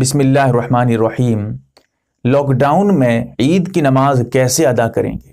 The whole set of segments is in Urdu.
بسم اللہ الرحمن الرحیم۔ لاک ڈاؤن میں عید کی نماز کیسے ادا کریں گے؟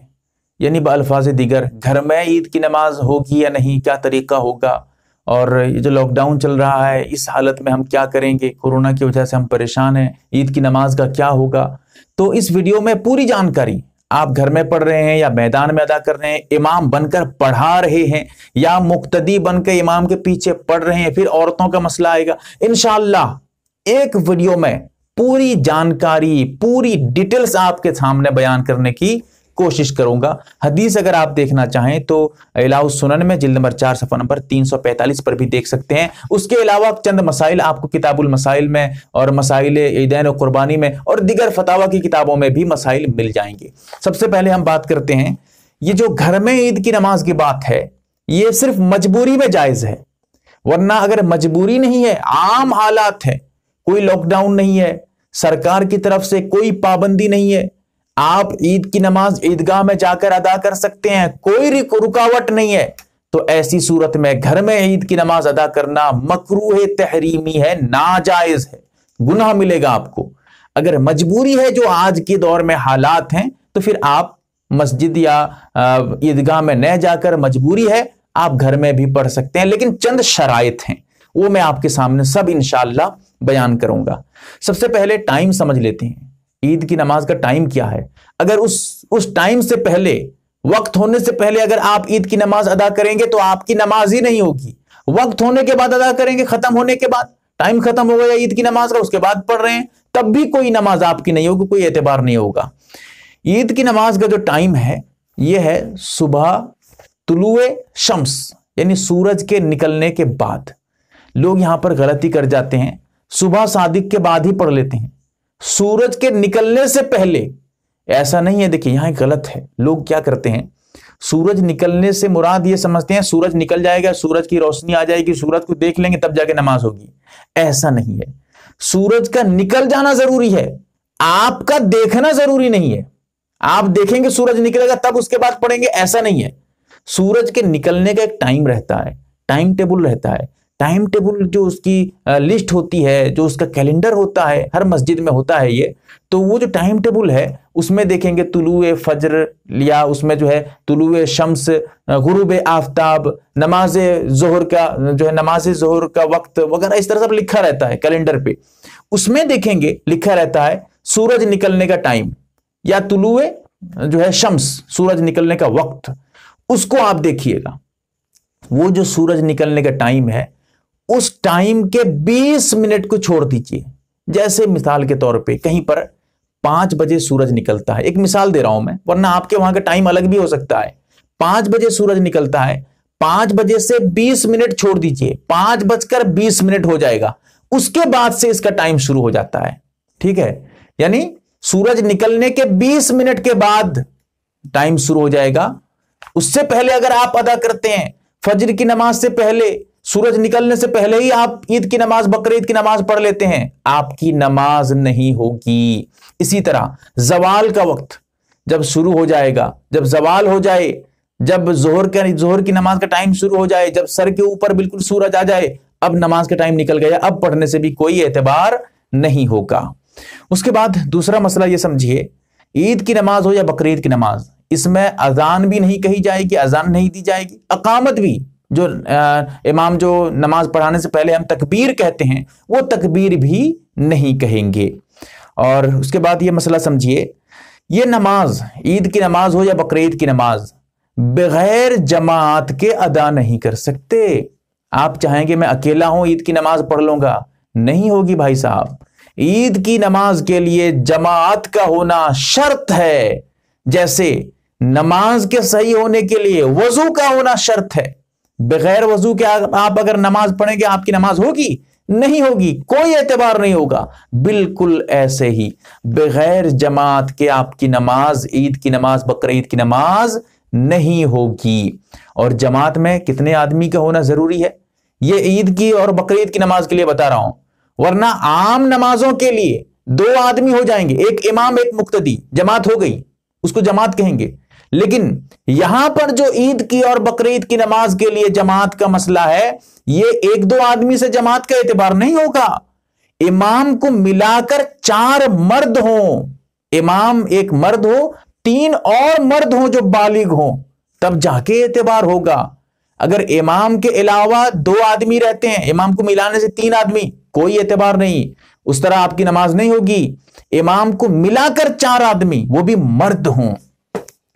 یعنی بالفاظ دیگر، گھر میں عید کی نماز ہوگی یا نہیں؟ کیا طریقہ ہوگا؟ اور یہ جو لاک ڈاؤن چل رہا ہے، اس حالت میں ہم کیا کریں گے؟ کورونا کی وجہ سے ہم پریشان ہیں۔ عید کی نماز کا کیا ہوگا؟ تو اس ویڈیو میں پوری جانکاری آپ گھر میں پڑھ رہے ہیں یا میدان میں ادا کر رہے ہیں، امام بن کر پڑھا رہے ہیں یا مقتدی بن کے امام کے پیچھے پڑھ رہے ہیں، پھر عورتوں کا مسئلہ آئے گا۔ انشاءاللہ ایک ویڈیو میں پوری جانکاری، پوری ڈیٹیلز آپ کے سامنے بیان کرنے کی کوشش کروں گا۔ حدیث اگر آپ دیکھنا چاہیں تو علاؤ سنن میں جلد نمبر چار، صفحہ نمبر تین سو پینتالیس پر بھی دیکھ سکتے ہیں۔ اس کے علاوہ چند مسائل آپ کو کتاب المسائل میں اور مسائل عیدین و قربانی میں اور دیگر فتح کی کتابوں میں بھی مسائل مل جائیں گے۔ سب سے پہلے ہم بات کرتے ہیں، یہ جو گھر میں عید کی نماز کی بات ہے، یہ صرف مجبوری میں جائز ہے، ورنہ اگر مجبوری نہیں ہے، عام حالات ہے کوئی لاک ڈاؤن نہیں ہے، سرکار کی طرف سے کوئی پابندی نہیں ہے۔ آپ عید کی نماز عیدگاہ میں جا کر ادا کر سکتے ہیں، کوئی رکاوٹ نہیں ہے۔ تو ایسی صورت میں گھر میں عید کی نماز ادا کرنا مکروح تحریمی ہے، ناجائز ہے۔ گناہ ملے گا آپ کو۔ اگر مجبوری ہے جو آج کے دور میں حالات ہیں، تو پھر آپ مسجد یا عیدگاہ میں نہ جا کر مجبوری ہے، آپ گھر میں بھی پڑھ سکتے ہیں، لیکن چند شرائط ہیں۔ وہ میں آپ کے سامنے سب انشاءاللہ بیان کروں گا۔ سب سے پہلے ٹائم سمجھ لیتے ہیں۔ عید کی نماز کا ٹائم کیا ہے؟ اگر اس اس ٹائم سے پہلے، وقت ہونے سے پہلے اگر آپ عید کی نماز ادا کریں گے تو آپ کی نماز ہی نہیں ہوگی۔ وقت ہونے کے بعد ادا کریں گے، ختم ہونے کے بعد۔ ٹائم ختم ہو گیا عید کی نماز کا، اس کے بعد پڑھ رہے ہیں۔ تب بھی کوئی نماز آپ کی نہیں ہوگی، کوئی اعتبار نہیں ہوگا۔ عید کی نماز کا جو ٹائم ہے، یہ ہے صبح طلوع شمس یعنی سورج کے نکلنے کے بعد۔ لوگ یہاں پر غلطی کر جاتے ہیں۔ صبح صادق کے بعد ہی پڑھ لیتے ہیں۔ سورج کے نکلنے سے پہلے، ایسا نہیں ہے، دیکھیں یہاں غلط ہے۔ لوگ کیا کرتے ہیں؟ سورج نکلنے سے مراد یہ سمجھتے ہیں، سورج نکل جائے گا، سورج کی روشنی آ جائے گی، سورج کو دیکھ لیں گے، تب جا کے نماز ہوگی۔ ایسا نہیں ہے۔ سورج کا نکل جانا ضروری ہے، آپ کا دیکھنا ضروری نہیں ہے۔ آپ دیکھیں گے سورج نکلے گا، تب اس کے بعد پڑھیں گے، ایسا نہیں ہے۔ سورج کے نکلنے کا ایک ٹائم رہتا ہے، ٹائم ٹیبل رہتا ہے۔ ٹائم ٹیبل جو اس کی لسٹ ہوتی ہے، جو اس کا کیلنڈر ہوتا ہے، ہر مسجد میں ہوتا ہے یہ، تو وہ جو ٹائم ٹیبل ہے، اس میں دیکھیں گے طلوع فجر یا اس میں جو ہے طلوع شمس غروب آفتاب، نماز ظہر کا، جو ہے نماز ظہر کا وقت وغیرہ، اس طرح سب لکھا رہتا ہے کیلنڈر پہ۔ اس میں دیکھیں گے، لکھا رہتا ہے سورج نکلنے کا ٹائم یا طلوع، جو ہے شمس، سورج نکلنے کا وقت۔ اس کو آپ دیکھیے گا۔ وہ جو سورج نکلنے کا ٹائم ہے اس ٹائم کے بیس منٹ کو چھوڑ دیجیے۔ جیسے مثال کے طور پہ کہیں پر پانچ بجے سورج نکلتا ہے۔ ایک مثال دے رہا ہوں میں، ورنہ آپ کے وہاں کا ٹائم الگ بھی ہو سکتا ہے۔ پانچ بجے سورج نکلتا ہے، پانچ بجے سے بیس منٹ چھوڑ دیجیے۔ پانچ بج کر بیس منٹ ہو جائے گا۔ اس کے بعد سے اس کا ٹائم شروع ہو جاتا ہے۔ ٹھیک ہے؟ یعنی سورج نکلنے کے بیس منٹ کے بعد ٹائم شروع ہو جائے گا۔ اس سے پہلے اگر آپ ادا کرتے ہیں، فجر کی نماز سے پہلے سورج نکلنے سے پہلے ہی آپ عید کی نماز بقرعید کی نماز پڑھ لیتے ہیں۔ آپ کی نماز نہیں ہوگی۔ اسی طرح زوال کا وقت جب شروع ہو جائے گا، جب زوال ہو جائے، جب زہر کا زہر کی نماز کا ٹائم شروع ہو جائے، جب سر کے اوپر بالکل سورج آ جائے، اب نماز کا ٹائم نکل گیا، اب پڑھنے سے بھی کوئی اعتبار نہیں ہوگا۔ اس کے بعد دوسرا مسئلہ یہ سمجھیے، عید کی نماز ہو یا بقرعید کی نماز، اس میں اذان بھی نہیں کہی جائے گی، اذان نہیں دی جائے گی، اقامت بھی جو امام جو نماز پڑھانے سے پہلے ہم تکبیر کہتے ہیں، وہ تکبیر بھی نہیں کہیں گے۔ اور اس کے بعد یہ مسئلہ سمجھیے، یہ نماز، عید کی نماز ہو یا بقرعید کی نماز، بغیر جماعت کے ادا نہیں کر سکتے۔ آپ چاہیں گے میں اکیلا ہوں، عید کی نماز پڑھ لوں گا؟ نہیں ہوگی بھائی صاحب۔ عید کی نماز کے لیے جماعت کا ہونا شرط ہے۔ جیسے نماز کے صحیح ہونے کے لیے وضو کا ہونا شرط ہے۔ بغیر وضو کے آپ اگر نماز پڑھیں گے، آپ کی نماز ہوگی؟ نہیں ہوگی، کوئی اعتبار نہیں ہوگا۔ بالکل ایسے ہی، بغیر جماعت کے آپ کی نماز، عید کی نماز بقرعید کی نماز نہیں ہوگی۔ اور جماعت میں کتنے آدمی کا ہونا ضروری ہے؟ یہ عید کی اور بقرعید کی نماز کے لیے بتا رہا ہوں۔ ورنہ عام نمازوں کے لیے دو آدمی ہو جائیں گے۔ ایک امام، ایک مقتدی، جماعت ہو گئی، اس کو جماعت کہیں گے۔ لیکن یہاں پر جو عید کی اور بقرعید کی نماز کے لیے جماعت کا مسئلہ ہے، یہ ایک دو آدمی سے جماعت کا اعتبار نہیں ہوگا۔ امام کو ملا کر چار مرد ہوں۔ امام ایک مرد ہو، تین اور مرد ہوں جو بالغ ہوں۔ تب جا کے اعتبار ہوگا۔ اگر امام کے علاوہ دو آدمی رہتے ہیں، امام کو ملانے سے تین آدمی، کوئی اعتبار نہیں۔ اس طرح آپ کی نماز نہیں ہوگی۔ امام کو ملا کر چار آدمی، وہ بھی مرد ہوں۔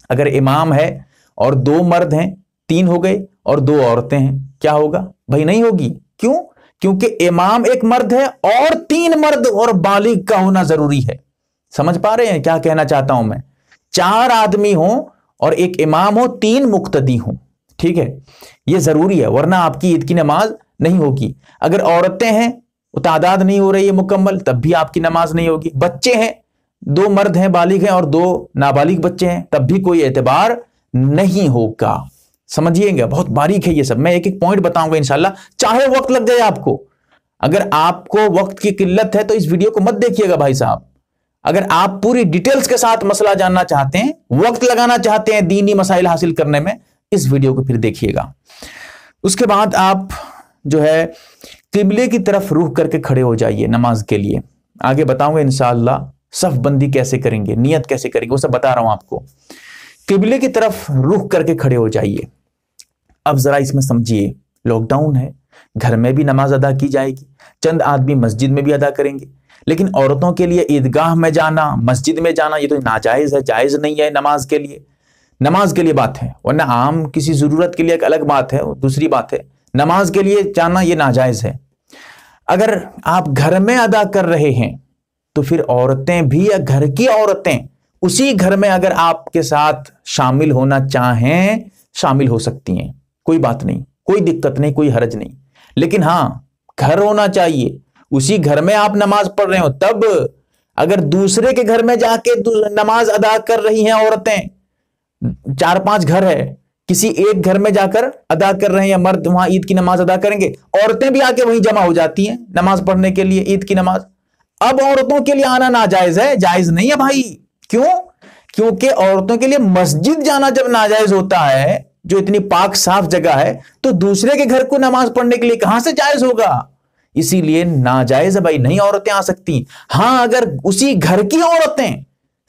اگر امام ہے اور دو مرد ہیں، تین ہو گئے اور دو عورتیں ہیں، کیا ہوگا؟ بھائی نہیں ہوگی۔ کیوں؟ کیونکہ امام ایک مرد ہے اور تین مرد اور بالغ کا ہونا ضروری ہے۔ سمجھ پا رہے ہیں؟ کیا کہنا چاہتا ہوں میں؟ چار آدمی ہوں اور ایک امام ہو، تین مقتدی ہوں۔ ٹھیک ہے؟ یہ ضروری ہے، ورنہ آپ کی عید کی نماز نہیں ہوگی۔ اگر عورتیں ہیں، وہ تعداد نہیں ہو رہی ہے مکمل، تب بھی آپ کی نماز نہیں ہوگی۔ بچے ہیں دو مرد ہیں، بالغ ہیں اور دو نابالغ بچے ہیں، تب بھی کوئی اعتبار نہیں ہوگا۔ سمجھیے گا بہت باریک ہے یہ سب۔ میں ایک ایک پوائنٹ بتاؤں گا انشاءاللہ۔ چاہے وقت لگ جائے آپ کو۔ اگر آپ کو وقت کی قلت ہے تو اس ویڈیو کو مت دیکھیے گا بھائی صاحب۔ اگر آپ پوری ڈیٹیلز کے ساتھ مسئلہ جاننا چاہتے ہیں، وقت لگانا چاہتے ہیں دینی مسائل حاصل کرنے میں، اس ویڈیو کو پھر دیکھیے گا۔ اس کے بعد آپ جو ہے، قبلے کی طرف روح کر کے کھڑے ہو جائیے نماز کے لیے۔ آگے بتاؤں گا انشاءاللہ۔ صف بندی کیسے کریں گے، نیت کیسے کریں گے، وہ سب بتا رہا ہوں آپ کو۔ قبلے کی طرف روح کر کے کھڑے ہو جائیے۔ اب ذرا اس میں سمجھیے لاک ڈاؤن ہے، گھر میں بھی نماز ادا کی جائے گی، چند آدمی مسجد میں بھی ادا کریں گے۔ لیکن عورتوں کے لیے عیدگاہ میں جانا، مسجد میں جانا، یہ تو ناجائز ہے، جائز نہیں ہے نماز کے لیے۔ نماز کے لیے بات ہے، ورنہ عام کسی ضرورت کے لیے ایک الگ بات ہے دوسری بات ہے۔ نماز کے لیے جانا یہ ناجائز ہے۔ اگر آپ گھر میں ادا کر رہے ہیں تو پھر عورتیں بھی یا گھر کی عورتیں؟ اسی گھر میں اگر آپ کے ساتھ شامل ہونا چاہیں، شامل ہو سکتی ہیں، کوئی بات نہیں، کوئی دقت نہیں، کوئی حرج نہیں۔ لیکن ہاں گھر ہونا چاہیے۔ اسی گھر میں آپ نماز پڑھ رہے ہو تب اگر دوسرے کے گھر میں جا کے نماز ادا کر رہی ہیں عورتیں، چار پانچ گھر ہے، کسی ایک گھر میں جا کر ادا کر رہے ہیں مرد وہاں عید کی نماز ادا کریں گے، عورتیں بھی آ کے وہیں جمع ہو جاتی ہیں نماز پڑھنے کے لیے عید کی نماز۔ اب عورتوں کے لیے آنا ناجائز ہے، جائز نہیں ہے بھائی۔ کیوں؟ کیونکہ عورتوں کے لیے مسجد جانا جب ناجائز ہوتا ہے، جو اتنی پاک صاف جگہ ہے، تو دوسرے کے گھر کو نماز پڑھنے کے لیے کہاں سے جائز ہوگا؟ اسی لیے ناجائز ہے بھائی، نہیں عورتیں آ سکتی۔ ہاں اگر اسی گھر کی عورتیں،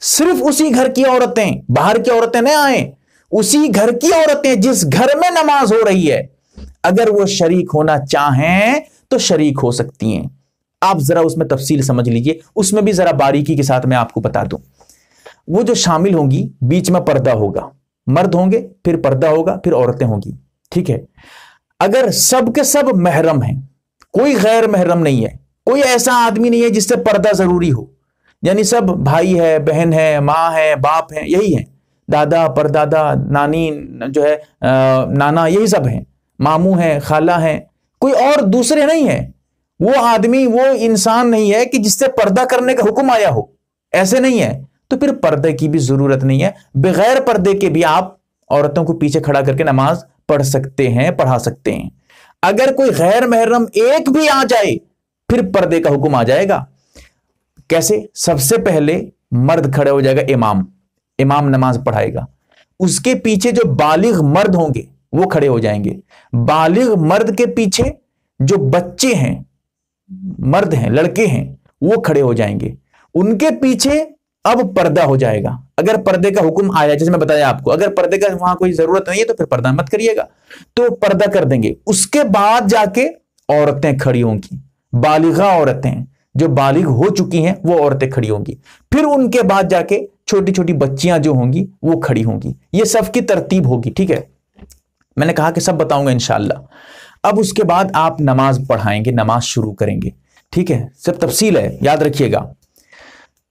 صرف اسی گھر کی عورتیں، باہر کی عورتیں نہ آئیں، اسی گھر کی عورتیں جس گھر میں نماز ہو رہی ہے، اگر وہ شریک ہونا چاہیں تو شریک ہو سکتی ہیں۔ آپ ذرا اس میں تفصیل سمجھ لیجیے، اس میں بھی ذرا باریکی کے ساتھ میں آپ کو بتا دوں۔ وہ جو شامل ہوں گی، بیچ میں پردہ ہوگا۔ مرد ہوں گے، پھر پردہ ہوگا، پھر عورتیں ہوں گی۔ ٹھیک ہے؟ اگر سب کے سب محرم ہیں، کوئی غیر محرم نہیں ہے، کوئی ایسا آدمی نہیں ہے جس سے پردہ ضروری ہو۔ یعنی سب بھائی ہے، بہن ہے، ماں ہے، باپ ہے یہی ہے دادا، پردادا، نانی، جو ہے نانا، یہی سب ہیں۔ ماموں ہیں، خالہ ہیں، کوئی اور دوسرے نہیں ہے وہ آدمی، وہ انسان نہیں ہے کہ جس سے پردہ کرنے کا حکم آیا ہو۔ ایسے نہیں ہے۔ تو پھر پردے کی بھی ضرورت نہیں ہے۔ بغیر پردے کے بھی آپ عورتوں کو پیچھے کھڑا کر کے نماز پڑھ سکتے ہیں، پڑھا سکتے ہیں۔ اگر کوئی غیر محرم ایک بھی آ جائے، پھر پردے کا حکم آ جائے گا۔ کیسے؟ سب سے پہلے مرد کھڑے ہو جائے گا، امام۔ امام نماز پڑھائے گا۔ اس کے پیچھے جو بالغ مرد ہوں گے، وہ کھڑے ہو جائیں گے۔ بالغ مرد کے پیچھے جو بچے ہیں مرد ہیں، لڑکے ہیں، وہ کھڑے ہو جائیں گے۔ ان کے پیچھے اب پردہ ہو جائے گا۔ اگر پردے کا حکم آیا، جیسے میں بتایا آپ کو، اگر پردے کا وہاں کوئی ضرورت نہیں ہے تو پھر پردہ مت کریے گا۔ تو پردہ کر دیں گے۔ اس کے بعد جا کے عورتیں کھڑی ہوں گی۔ بالغہ عورتیں جو بالغ ہو چکی ہیں، وہ عورتیں کھڑی ہوں گی۔ پھر ان کے بعد جا کے چھوٹی چھوٹی بچیاں جو ہوں گی، وہ کھڑی ہوں گی۔ یہ سب کی ترتیب ہوگی، ٹھیک ہے؟ میں نے کہا کہ سب بتاؤں گا انشاءاللہ۔ اب اس کے بعد آپ نماز پڑھائیں گے، نماز شروع کریں گے۔ ٹھیک ہے؟ سب تفصیل ہے، یاد رکھیے گا۔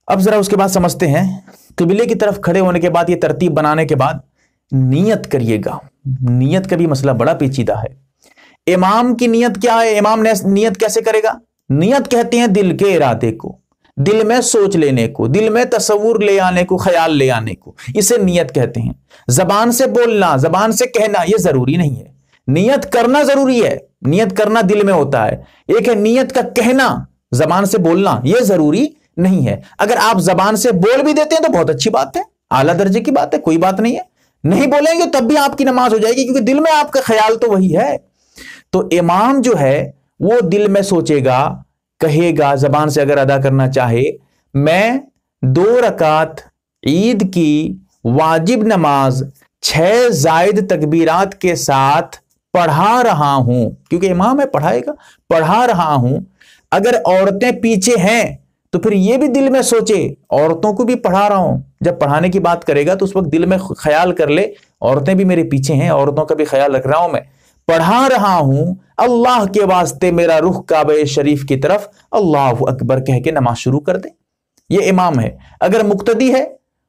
اب ذرا اس کے بعد سمجھتے ہیں، قبلے کی طرف کھڑے ہونے کے بعد یہ ترتیب بنانے کے بعد نیت کریے گا۔ نیت کا بھی مسئلہ بڑا پیچیدہ ہے۔ امام کی نیت کیا ہے؟ امام نیت کیسے کرے گا؟ نیت کہتے ہیں دل کے ارادے کو، دل میں سوچ لینے کو، دل میں تصور لے آنے کو، خیال لے آنے کو۔ اسے نیت کہتے ہیں۔ زبان سے بولنا، زبان سے کہنا یہ ضروری نہیں ہے۔ نیت کرنا ضروری ہے، نیت کرنا دل میں ہوتا ہے۔ ایک ہے نیت کا کہنا، زبان سے بولنا، یہ ضروری نہیں ہے۔ اگر آپ زبان سے بول بھی دیتے ہیں تو بہت اچھی بات ہے۔ اعلیٰ درجے کی بات ہے، کوئی بات نہیں ہے۔ نہیں بولیں گے تب بھی آپ کی نماز ہو جائے گی، کیونکہ دل میں آپ کا خیال تو وہی ہے۔ تو امام جو ہے، وہ دل میں سوچے گا، کہے گا، زبان سے اگر ادا کرنا چاہے، میں دو رکعت عید کی واجب نماز، چھ زائد تکبیرات کے ساتھ پڑھا رہا ہوں، کیونکہ امام ہے، پڑھائے گا، پڑھا رہا ہوں، اگر عورتیں پیچھے ہیں تو پھر یہ بھی دل میں سوچے، عورتوں کو بھی پڑھا رہا ہوں۔ جب پڑھانے کی بات کرے گا تو اس وقت دل میں خیال کر لے، عورتیں بھی میرے پیچھے ہیں، عورتوں کا بھی خیال رکھ رہا ہوں میں۔ پڑھا رہا ہوں، اللہ کے واسطے میرا رخ کعبہ شریف کی طرف اللہ اکبر کہہ کے نماز شروع کر دے۔ یہ امام ہے۔ اگر مقتدی ہے،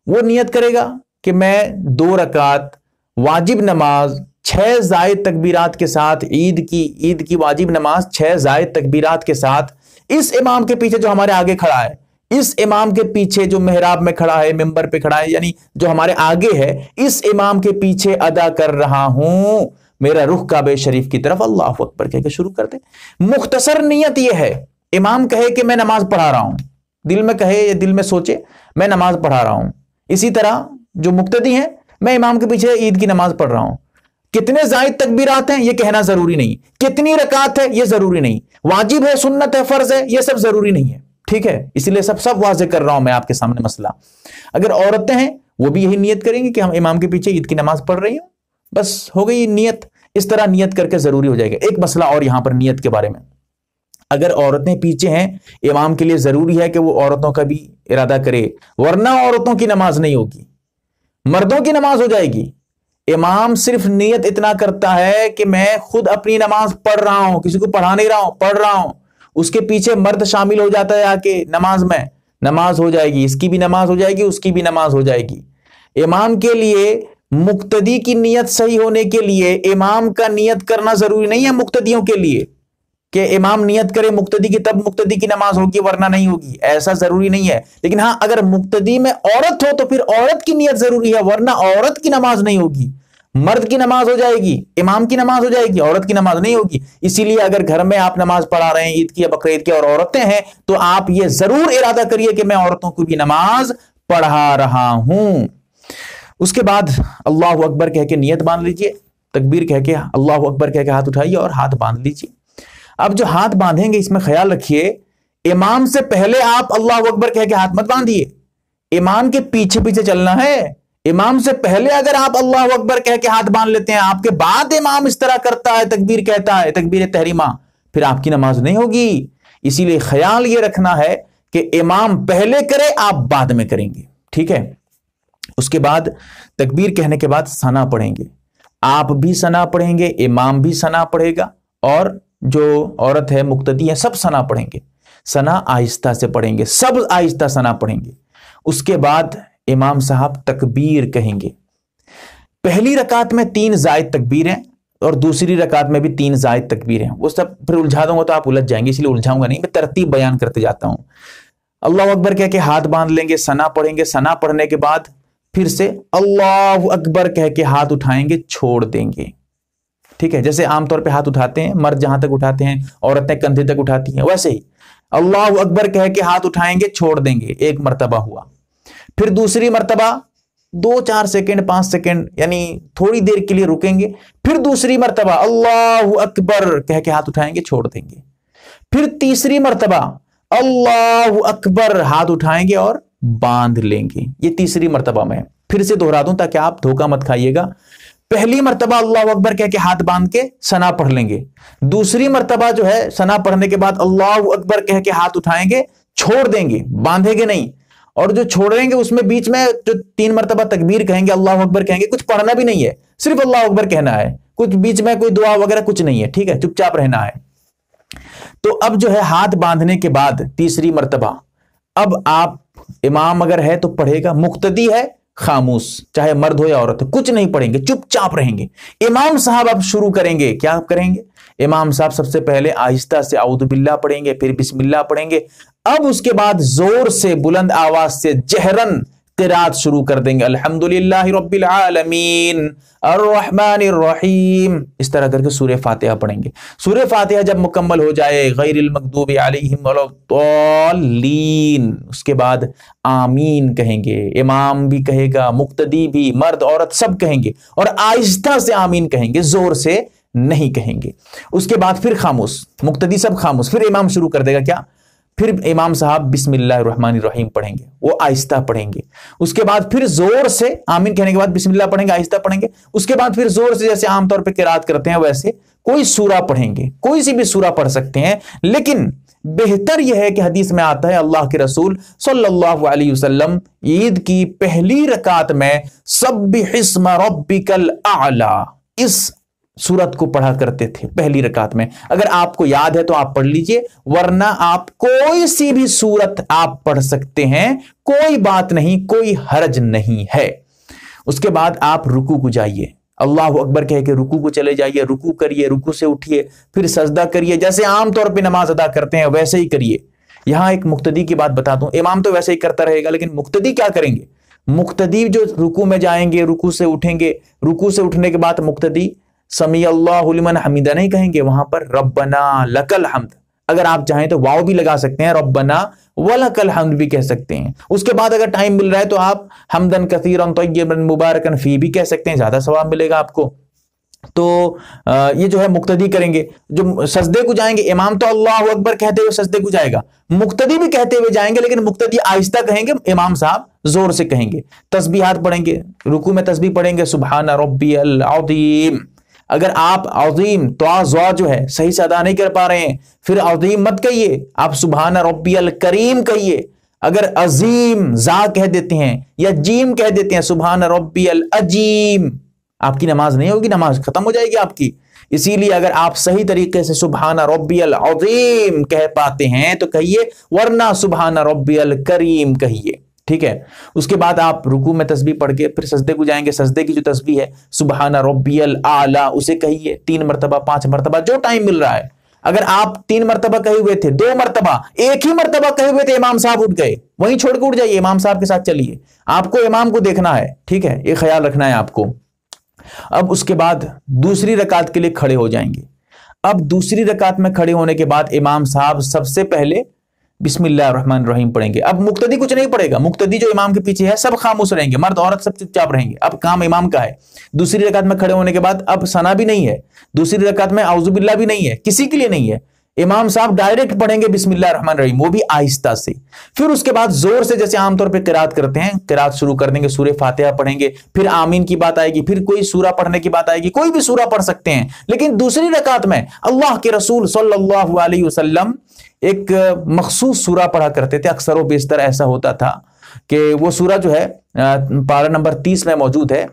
وہ نیت کرے گا کہ میں دو رکعت واجب نماز چھ زائد تکبیرات کے ساتھ عید کی عید کی واجب نماز چھ زائد تکبیرات کے ساتھ اس امام کے پیچھے جو ہمارے آگے کھڑا ہے، اس امام کے پیچھے جو محراب میں کھڑا ہے ممبر پہ کھڑا ہے یعنی جو ہمارے آگے ہے، اس امام کے پیچھے ادا کر رہا ہوں۔ میرا رخ کعبہ شریف کی طرف اللہ اکبر کہہ کے شروع کر دے مختصر نیت یہ ہے، امام کہے کہ میں نماز پڑھا رہا ہوں۔ دل میں کہے یا دل میں سوچے، میں نماز پڑھا رہا ہوں۔ اسی طرح جو مقتدی ہیں، میں امام کے پیچھے عید کی نماز پڑھ رہا ہوں۔ کتنے زائد تکبیرات ہیں، یہ کہنا ضروری نہیں۔ کتنی رکعت ہے، یہ ضروری نہیں۔ واجب ہے، سنت ہے، فرض ہے، یہ سب ضروری نہیں ہے۔ ٹھیک ہے؟ اس لیے سب سب واضح کر رہا ہوں میں آپ کے سامنے مسئلہ۔ اگر عورتیں ہیں، وہ بھی یہی نیت کریں گے کہ ہم امام کے پیچھے عید کی نماز پڑھ رہی ہوں۔ بس ہو گئی نیت۔ اس طرح نیت کر کے ضروری ہو جائے گا۔ ایک مسئلہ اور یہاں پر نیت کے بارے میں۔ اگر عورتیں پیچھے ہیں، امام کے لیے ضروری ہے کہ وہ عورتوں کا بھی ارادہ کرے، ورنہ عورتوں کی نماز نہیں ہوگی۔ مردوں کی نماز ہو جائے گی۔ امام صرف نیت اتنا کرتا ہے کہ میں خود اپنی نماز پڑھ رہا ہوں، کسی کو پڑھا نہیں رہا ہوں، پڑھ رہا ہوں۔ اس کے پیچھے مرد شامل ہو جاتا ہے آ کے نماز میں۔ نماز ہو جائے گی، اس کی بھی نماز ہو جائے گی، اس کی بھی نماز ہو جائے گی۔ امام کے لیے مقتدی کی نیت صحیح ہونے کے لیے امام کا نیت کرنا ضروری نہیں ہے مقتدیوں کے لیے۔ کہ امام نیت کرے مقتدی کی تب مقتدی کی نماز ہوگی ورنہ نہیں ہوگی، ایسا ضروری نہیں ہے۔ لیکن ہاں اگر مقتدی میں عورت ہو تو پھر عورت کی نیت ضروری ہے، ورنہ عورت کی نماز نہیں ہوگی۔ مرد کی نماز ہو جائے گی، امام کی نماز ہو جائے گی، عورت کی نماز نہیں ہوگی۔ اسی لیے اگر گھر میں آپ نماز پڑھا رہے ہیں، عید کی یا بقرعید کی اور عورتیں ہیں، تو آپ یہ ضرور ارادہ کریے کہ میں عورتوں کو بھی نماز پڑھا رہا ہوں۔ اس کے بعد اللہ اکبر کہہ کے نیت باندھ لیجیے، تکبیر کہہ کے اللہ اکبر کہہ کے ہاتھ اٹھائیے اور ہاتھ باندھ لیجیے۔ اب جو ہاتھ باندھیں گے اس میں خیال رکھیے، امام سے پہلے آپ اللہ اکبر کہہ کے ہاتھ مت باندھیے۔ امام کے پیچھے پیچھے چلنا ہے۔ امام سے پہلے اگر آپ اللہ اکبر کہہ کے ہاتھ باندھ لیتے ہیں، آپ کے بعد امام اس طرح کرتا ہے، تکبیر کہتا ہے، تکبیر تحریمہ، پھر آپ کی نماز نہیں ہوگی۔ اسی لیے خیال یہ رکھنا ہے کہ امام پہلے کرے، آپ بعد میں کریں گے۔ ٹھیک ہے؟ اس کے بعد تکبیر کہنے کے بعد سنا پڑھیں گے۔ آپ بھی سنا پڑھیں گے، امام بھی سنا پڑھے گا اور جو عورت ہے، مقتدی ہے سب سنا پڑھیں گے۔ سنا آہستہ سے پڑھیں گے، سب آہستہ سنا پڑھیں گے۔ اس کے بعد امام صاحب تکبیر کہیں گے۔ پہلی رکعت میں تین زائد تکبیر ہیں اور دوسری رکعت میں بھی تین زائد تکبیر ہیں۔ وہ سب پھر الجھا دوں گا تو آپ الجھ جائیں گے، اس لیے الجھاؤں گا نہیں، میں ترتیب بیان کرتے جاتا ہوں۔ اللہ اکبر کہہ کے ہاتھ باندھ لیں گے سنا پڑھیں گے۔ سنا پڑھنے کے بعد پھر سے اللہ اکبر کہہ کے ہاتھ اٹھائیں گے، چھوڑ دیں گے۔ ٹھیک ہے، جیسے عام طور پہ ہاتھ اٹھاتے ہیں، مرد جہاں تک اٹھاتے ہیں، عورتیں کندھے تک اٹھاتی ہیں، ویسے ہی۔ اللہ اکبر کہہ کے ہاتھ اٹھائیں گے، چھوڑ دیں گے، ایک مرتبہ ہوا۔ پھر دوسری مرتبہ، دو، چار سیکنڈ، پانچ سیکنڈ یعنی تھوڑی دیر کے لیے رکیں گے۔ پھر دوسری مرتبہ، اللہ اکبر کہہ کے ہاتھ اٹھائیں گے، چھوڑ دیں گے۔ پھر تیسری مرتبہ، اللہ اکبر ہاتھ اٹھائیں گے اور باندھ لیں گے۔ یہ تیسری مرتبہ میں پھر سے دہرا دوں تاکہ آپ دھوکا مت کھائیے گا۔ پہلی مرتبہ اللہ اکبر کہہ کے ہاتھ باندھ کے سنا پڑھ لیں گے۔ دوسری مرتبہ جو ہے سنا پڑھنے کے بعد اللہ اکبر کہہ کے ہاتھ اٹھائیں گے، چھوڑ دیں گے، باندھیں گے نہیں۔ اور جو چھوڑیں گے، اس میں بیچ میں جو تین مرتبہ تکبیر کہیں گے، اللہ اکبر کہیں گے، کچھ پڑھنا بھی نہیں ہے۔ صرف اللہ اکبر کہنا ہے۔ کچھ بیچ میں کوئی دعا وغیرہ کچھ نہیں ہے، ٹھیک ہے، چپ چاپ رہنا ہے۔ تو اب جو ہے ہاتھ باندھنے کے بعد تیسری مرتبہ، اب آپ امام اگر ہے تو پڑھے گا، مقتدی ہے۔ خاموش، چاہے مرد ہو یا عورت ہو کچھ نہیں پڑھیں گے، چپ چاپ رہیں گے۔ امام صاحب آپ شروع کریں گے، کیا کریں گے؟ امام صاحب سب سے پہلے آہستہ سے اعوذ باللہ پڑھیں گے، پھر بسم اللہ پڑھیں گے۔ اب اس کے بعد زور سے بلند آواز سے جہرن قرات شروع کر دیں گے۔ الحمدللہ رب العالمین الرحمن الرحیم اس طرح کر کے سورہ فاتحہ پڑھیں گے۔ سورہ فاتحہ جب مکمل ہو جائے، غیر المغضوب علیہم الضالین، اس کے بعد آمین کہیں گے، امام بھی کہے گا، مقتدی بھی، مرد، عورت سب کہیں گے، اور آہستہ سے آمین کہیں گے، زور سے نہیں کہیں گے۔ اس کے بعد پھر خاموش، مقتدی سب خاموش، پھر امام شروع کر دے گا کیا؟ پھر امام صاحب بسم اللہ الرحمن الرحیم پڑھیں گے، وہ آہستہ پڑھیں گے۔ اس کے بعد پھر زور سے، آمین کہنے کے بعد بسم اللہ پڑھیں گے، آہستہ پڑھیں گے۔ اس کے بعد پھر زور سے جیسے عام طور پہ قرات کرتے ہیں، ویسے کوئی سورہ پڑھیں گے، کوئی سی بھی سورہ پڑھ سکتے ہیں۔ لیکن بہتر یہ ہے کہ حدیث میں آتا ہے، اللہ کے رسول صلی اللہ علیہ وسلم عید کی پہلی رکعت میں سب حسم ربک الاعلی اس سورت کو پڑھا کرتے تھے پہلی رکعت میں۔ اگر آپ کو یاد ہے تو آپ پڑھ لیجیے، ورنہ آپ کوئی سی بھی سورت آپ پڑھ سکتے ہیں، کوئی بات نہیں، کوئی حرج نہیں ہے۔ اس کے بعد آپ رکو کو جائیے۔ اللہ اکبر کہہ کے رکو کو چلے جائیے رکو کریے رکو سے اٹھیے، پھر سجدہ کریے۔ جیسے عام طور پہ نماز ادا کرتے ہیں، ویسے ہی کریے۔ یہاں ایک مقتدی کی بات بتا دوں۔ امام تو ویسے ہی کرتا رہے گا، لیکن مقتدی کیا کریں گے؟ مقتدی جو رکو میں جائیں گے رکو سے اٹھیں گے۔ رکو سے اٹھنے کے بعد مقتدی سمی اللہ لمن حمیدہ نہیں کہیں گے وہاں پر ربنا لکل حمد اگر آپ چاہیں تو واؤ بھی لگا سکتے ہیں، ربنا ولکل حمد بھی کہہ سکتے ہیں۔ اس کے بعد اگر ٹائم مل رہا ہے تو آپ حمدن کثیرن طیبن مبارکن فی بھی کہہ سکتے ہیں، زیادہ ثواب ملے گا آپ کو۔ تو یہ جو ہے مقتدی کریں گے۔ جو سجدے کو جائیں گے، امام تو اللہ اکبر کہتے ہوئے سجدے کو جائے گا۔ مقتدی بھی کہتے ہوئے جائیں گے، لیکن مقتدی آہستہ کہیں گے، امام صاحب زور سے کہیں گے۔ تسبیحات پڑھیں گے رکو میں تسبیح پڑھیں گے، سبحان ربی العظیم۔ اگر آپ عظیم تو زوا جو ہے صحیح سے ادا نہیں کر پا رہے ہیں، پھر عظیم مت کہیے، آپ سبحان ربی الکریم کہیے۔ اگر عظیم زا کہہ دیتے ہیں یا جیم کہہ دیتے ہیں، سبحان ربی العجیم۔ آپ کی نماز نہیں ہوگی، نماز ختم ہو جائے گی آپ کی۔ اسی لیے اگر آپ صحیح طریقے سے سبحان ربی العظیم کہہ پاتے ہیں تو کہیے، ورنہ سبحان ربی الکریم کہیے۔ ٹھیک ہے؟ اس کے بعد آپ رکو میں تسبیح پڑھ کے پھر سجدے کو جائیں گے۔ سجدے کی جو تسبیح ہے، سبحان ربی العلا، اسے کہیے تین مرتبہ، پانچ مرتبہ، جو ٹائم مل رہا ہے۔ اگر آپ تین مرتبہ کہے ہوئے تھے، دو مرتبہ، ایک ہی مرتبہ کہے ہوئے تھے، امام صاحب اٹھ گئے۔ وہیں چھوڑ کے اٹھ جائیے، امام صاحب کے ساتھ چلیے۔ آپ کو، امام کو دیکھنا ہے، ٹھیک ہے؟ یہ خیال رکھنا ہے آپ کو۔ اب اس کے بعد دوسری رکعت کے لیے کھڑے ہو جائیں گے۔ اب دوسری رکعت میں کھڑے ہونے کے بعد امام صاحب سب سے پہلے بسم اللہ الرحمن الرحیم پڑھیں گے۔ اب مقتدی کچھ نہیں پڑھے گا۔ مقتدی جو امام کے پیچھے ہے، سب خاموش رہیں گے۔ مرد، عورت سب چپ چاپ رہیں گے۔ اب کام امام کا ہے۔ دوسری رکعت میں کھڑے ہونے کے بعد اب سنا بھی نہیں ہے۔ دوسری رکعت میں اعوذ باللہ بھی نہیں ہے۔ کسی کے لیے نہیں ہے۔ امام صاحب ڈائریکٹ پڑھیں گے بسم اللہ الرحمن الرحیم۔ وہ بھی آہستہ سے۔ پھر اس کے بعد زور سے جیسے عام طور پہ قرات کرتے ہیں قرات شروع کر دیں گے، سورہ فاتحہ پڑھیں گے۔ پھر آمین کی بات آئے گی، پھر کوئی سورہ پڑھنے کی بات آئے گی، کوئی بھی سورہ پڑھ سکتے ہیں۔ لیکن دوسری رکعت میں اللہ کے رسول صلی اللہ علیہ وسلم ایک مخصوص سورہ پڑھا کرتے تھے، اکثر و بیشتر ایسا ہوتا تھا کہ وہ سورہ جو ہے پارہ نمبر تیس میں موجود ہے۔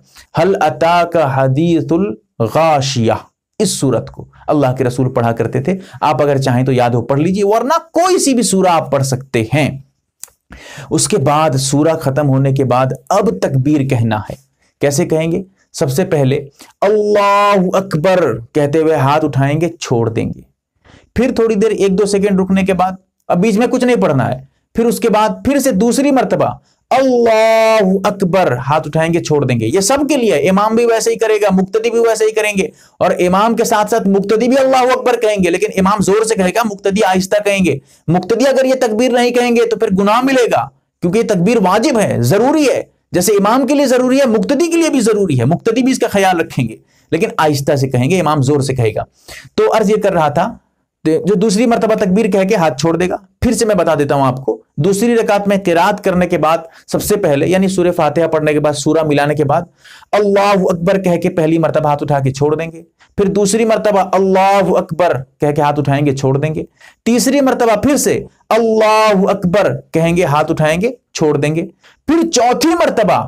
حل اتا کا حدیث الغاشیہ؟ اس سورت کو اللہ کے رسول پڑھا کرتے تھے۔ آپ اگر چاہیں تو یاد ہو، پڑھ لیجیے، ورنہ کوئی سی بھی سورہ آپ پڑھ سکتے ہیں۔ اس کے بعد سورہ ختم ہونے کے بعد اب تکبیر کہنا ہے۔ کیسے کہیں گے؟ سب سے پہلے اللہ اکبر کہتے ہوئے ہاتھ اٹھائیں گے، چھوڑ دیں گے۔ پھر تھوڑی دیر ایک دو سیکنڈ رکنے کے بعد اب بیچ میں کچھ نہیں پڑھنا ہے۔ پھر اس کے بعد پھر سے دوسری مرتبہ اللہ اکبر ہاتھ اٹھائیں گے، چھوڑ دیں گے۔ یہ سب کے لیے امام بھی ویسے ہی کرے گا، مقتدی بھی ویسے ہی کریں گے۔ اور امام کے ساتھ ساتھ مقتدی بھی اللہ اکبر کہیں گے، لیکن امام زور سے کہے گا، مقتدی آہستہ کہیں گے۔ مقتدی اگر یہ تکبیر نہیں کہیں گے تو پھر گناہ ملے گا، کیونکہ یہ تکبیر واجب ہے، ضروری ہے۔ جیسے امام کے لیے ضروری ہے، مقتدی کے لیے بھی ضروری ہے۔ مقتدی بھی اس کا خیال رکھیں گے۔ لیکن آہستہ سے کہیں گے، امام زور سے کہے گا۔ تو عرض یہ کر رہا تھا جو دوسری مرتبہ تکبیر کہہ کے ہاتھ چھوڑ دے گا، پھر سے میں بتا دیتا ہوں آپ کو، دوسری رکعت میں قرات کرنے کے بعد سب سے پہلے یعنی سورہ فاتحہ پڑھنے کے بعد، سورہ ملانے کے بعد، اللہ اکبر کہہ کے پہلی مرتبہ ہاتھ اٹھا کے چھوڑ دیں گے، پھر دوسری مرتبہ اللہ اکبر کہہ کے ہاتھ اٹھائیں گے، چھوڑ دیں گے، تیسری مرتبہ پھر سے اللہ اکبر کہیں گے، ہاتھ اٹھائیں گے، چھوڑ دیں گے، پھر چوتھی مرتبہ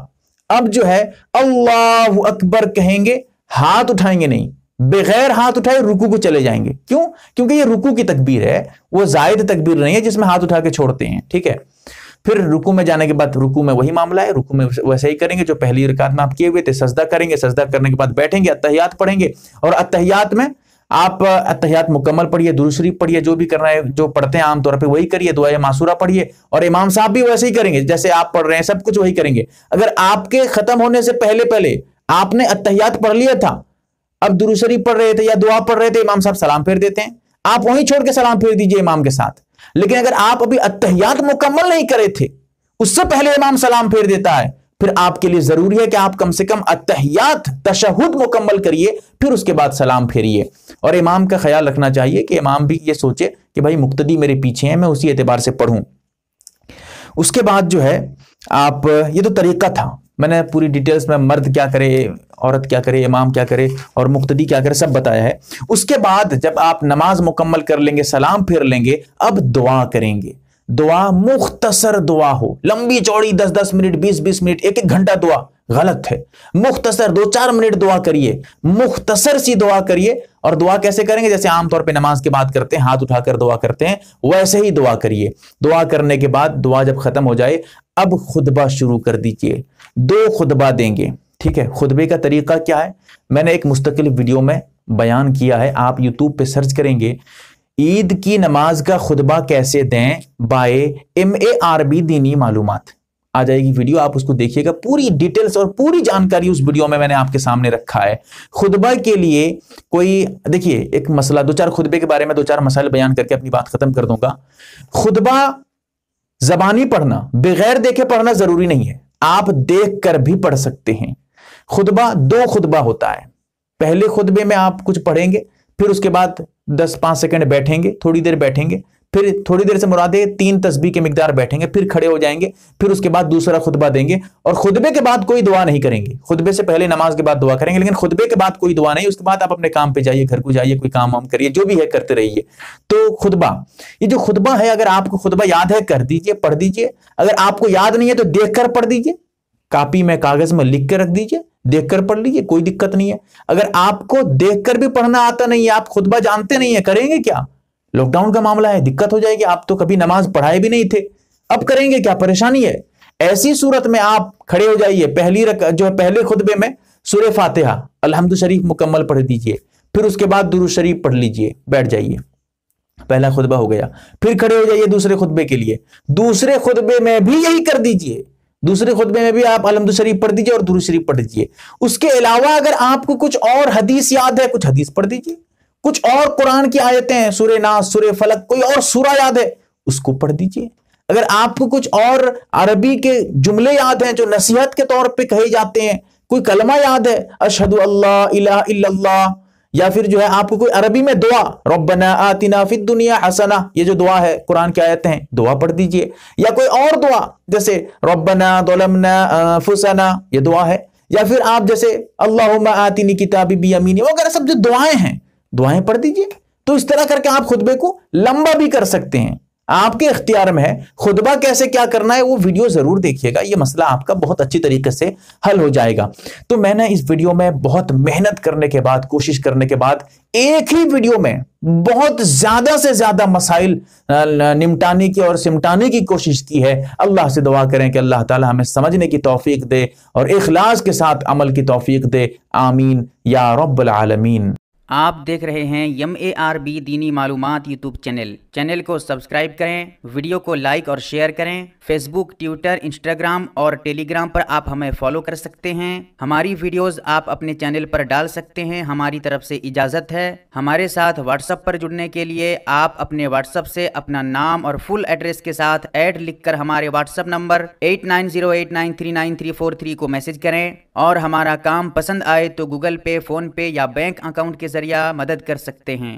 اب جو ہے، اللہ اکبر کہیں گے، ہاتھ اٹھائیں گے نہیں۔ بغیر ہاتھ اٹھائے رکو کو چلے جائیں گے۔ کیوں؟ کیونکہ یہ رکو کی تکبیر ہے، وہ زائد تکبیر نہیں ہے جس میں ہاتھ اٹھا کے چھوڑتے ہیں، ٹھیک ہے؟ پھر رکو میں جانے کے بعد رکو میں وہی معاملہ ہے، رکو میں ویسے ہی کریں گے، جو پہلی رکعت میں آپ کیے ہوئے تھے، سجدہ کریں گے، سجدہ کرنے کے بعد بیٹھیں گے، اتحیات پڑھیں گے۔ اور اتحیات میں آپ اتحیات مکمل پڑھیے، دوسری پڑھیے، جو بھی کرنا ہے، جو پڑھتے ہیں، عام طور پہ وہی کریے دعائیں معصورہ پڑھیے۔ اور امام صاحب بھی ویسے ہی کریں گے، جیسے آپ پڑھ رہے ہیں، سب کچھ وہی کریں گے۔ اگر آپ کے ختم ہونے سے پہلے پہلے آپ نے اتحیات پڑھ لیا تھا اب دروسری پڑھ رہے تھے یا دعا پڑھ رہے تھے، امام صاحب سلام پھیر دیتے ہیں۔ آپ وہیں چھوڑ کے سلام پھیر دیجیے امام کے ساتھ۔ لیکن اگر آپ ابھی اتحیات مکمل نہیں کرے تھے، اس سے پہلے امام سلام پھیر دیتا ہے، پھر آپ کے لیے ضروری ہے کہ آپ کم سے کم اتحیات، تشہد مکمل کریے، پھر اس کے بعد سلام پھیریے۔ اور امام کا خیال رکھنا چاہیے کہ امام بھی یہ سوچے کہ کہ بھائی مقتدی میرے پیچھے ہیں، میں اسی اعتبار سے پڑھوں۔ اس کے بعد جو ہے، آپ، یہ تو طریقہ تھا۔ میں نے پوری ڈیٹیلز میں مرد کیا کرے، عورت کیا کرے، امام کیا کرے اور مقتدی کیا کرے سب بتایا ہے۔ اس کے بعد جب آپ نماز مکمل کر لیں گے، سلام پھر لیں گے، اب دعا کریں گے۔ دعا مختصر دعا ہو۔ لمبی چوڑی دس دس منٹ، بیس بیس منٹ، ایک ایک گھنٹہ دعا غلط ہے۔ مختصر دو چار منٹ دعا کریے۔ مختصر سی دعا کریے اور دعا کیسے کریں گے؟ جیسے عام طور پہ نماز کے بعد کرتے ہیں، ہاتھ اٹھا کر دعا کرتے ہیں، ویسے ہی دعا کریے۔ دعا کرنے کے بعد دعا جب ختم ہو جائے اب خطبہ شروع کر دیجیے۔ دو خطبہ دیں گے۔ ٹھیک ہے، خطبے کا طریقہ کیا ہے؟ میں نے ایک مستقل ویڈیو میں بیان کیا ہے، آپ یوٹیوب پہ سرچ کریں گے۔ عید کی نماز کا خطبہ کیسے دیں؟ By M A R B دینی معلومات۔ آ جائے گی ویڈیو، آپ اس کو دیکھیے گا۔ پوری ڈیٹیلز اور پوری جانکاری اس ویڈیو میں میں نے آپ کے سامنے رکھا ہے۔ خطبہ کے لیے کوئی، دیکھیے، ایک مسئلہ، دو چار خطبے کے بارے میں دو چار مسائل بیان کر کے اپنی بات ختم کر دوں گا۔ خطبہ زبانی پڑھنا، بغیر دیکھے پڑھنا ضروری نہیں ہے۔ آپ دیکھ کر بھی پڑھ سکتے ہیں۔ خطبہ دو خطبہ ہوتا ہے۔ پہلے خطبے میں آپ کچھ پڑھیں گے، پھر اس کے بعد دس پانچ سیکنڈ بیٹھیں گے، تھوڑی دیر بیٹھیں گے۔ پھر تھوڑی دیر سے مرادے تین تسبیح کے مقدار بیٹھیں گے، پھر کھڑے ہو جائیں گے، پھر اس کے بعد دوسرا خطبہ دیں گے اور خطبے کے بعد کوئی دعا نہیں کریں گے۔ خطبے سے پہلے نماز کے بعد دعا کریں گے، لیکن خطبے کے بعد کوئی دعا نہیں، اس کے بعد آپ اپنے کام پہ جائیے، گھر کو جائیے، کوئی کام وام کریے، جو بھی ہے کرتے رہیے۔ تو خطبہ، یہ جو خطبہ ہے، اگر آپ کو خطبہ یاد ہے، کر دیجیے، پڑھ دیجیے۔ اگر آپ کو یاد نہیں ہے تو دیکھ کر پڑھ دیجیے۔ کاپی میں، کاغذ میں لکھ کے رکھ دیجیے، دیکھ کر پڑھ لیجیے، کوئی دقت نہیں ہے۔ اگر آپ کو دیکھ کر بھی پڑھنا آتا نہیں ہے، آپ خطبہ جانتے نہیں ہیں، کریں گے کیا؟ لاک ڈاؤن کا معاملہ ہے، دقت ہو جائے گی۔ آپ تو کبھی نماز پڑھائے بھی نہیں تھے۔ اب کریں گے کیا؟ پریشانی ہے۔ ایسی صورت میں آپ کھڑے ہو جائیے۔ پہلی رک جو ہے، پہلے خطبے میں سورہ فاتحہ، الحمد شریف مکمل پڑھ دیجیے۔ پھر اس کے بعد درو شریف پڑھ لیجیے۔ بیٹھ جائیے۔ پہلا خطبہ ہو گیا۔ پھر کھڑے ہو جائیے دوسرے خطبے کے لیے۔ دوسرے خطبے میں بھی یہی کر دیجیے۔ دوسرے خطبے میں بھی آپ الحمد شریف پڑھ دیجیے اور درو شریف پڑھ دیجیے۔ اس کے علاوہ اگر آپ کو کچھ اور حدیث یاد ہے، کچھ حدیث پڑھ دیجیے۔ کچھ اور قرآن کی آیتیں ہیں، سورہ ناس، سورہ فلک کوئی اور سورہ یاد ہے، اس کو پڑھ دیجیے۔ اگر آپ کو کچھ اور عربی کے جملے یاد ہیں جو نصیحت کے طور پہ کہے جاتے ہیں، کوئی کلمہ یاد ہے اشہد اللہ الہ الا اللہ، یا پھر جو ہے آپ کو کوئی عربی میں دعا، ربنا آتنا فی الدنیا حسنہ، یہ جو دعا ہے، قرآن کی آیتیں ہیں، دعا پڑھ دیجیے۔ یا کوئی اور دعا، جیسے ربنا ظلمنا انفسنا، یہ دعا ہے۔ یا پھر آپ جیسے، اللہم آتنی کتابی بیمینی وغیرہ سب جو دعائیں ہیں دعائیں پڑھ دیجیے۔ تو اس طرح کر کے آپ خطبے کو لمبا بھی کر سکتے ہیں۔ آپ کے اختیار میں ہے۔ خطبہ کیسے کیا کرنا ہے وہ ویڈیو ضرور دیکھیے گا۔ یہ مسئلہ آپ کا بہت اچھی طریقے سے حل ہو جائے گا۔ تو میں نے اس ویڈیو میں بہت محنت کرنے کے بعد، کوشش کرنے کے بعد ایک ہی ویڈیو میں بہت زیادہ سے زیادہ مسائل نمٹانے کی اور سمٹانے کی کوشش کی ہے۔ اللہ سے دعا کریں کہ اللہ تعالی ہمیں سمجھنے کی توفیق دے اور اخلاص کے ساتھ عمل کی توفیق دے۔ آمین۔ یا رب العالمین۔ آپ دیکھ رہے ہیں یم اے آر بی دینی معلومات یوٹیوب چینل۔ چینل کو سبسکرائب کریں، ویڈیو کو لائک اور شیئر کریں۔ فیس بک، ٹویٹر، انسٹاگرام اور ٹیلی گرام پر آپ ہمیں فالو کر سکتے ہیں۔ ہماری ویڈیوز آپ اپنے چینل پر ڈال سکتے ہیں۔ ہماری طرف سے اجازت ہے۔ ہمارے ساتھ واٹس اپ پر جڑنے کے لیے آپ اپنے واٹس اپ سے اپنا نام اور فل ایڈریس کے ساتھ ایڈ لکھ کر ہمارے WhatsApp number eight nine zero eight nine three nine three four three کو میسج کریں۔ اور ہمارا کام پسند آئے تو گوگل پے، فون پے یا بینک اکاؤنٹ کے ذریعہ مدد کر سکتے ہیں۔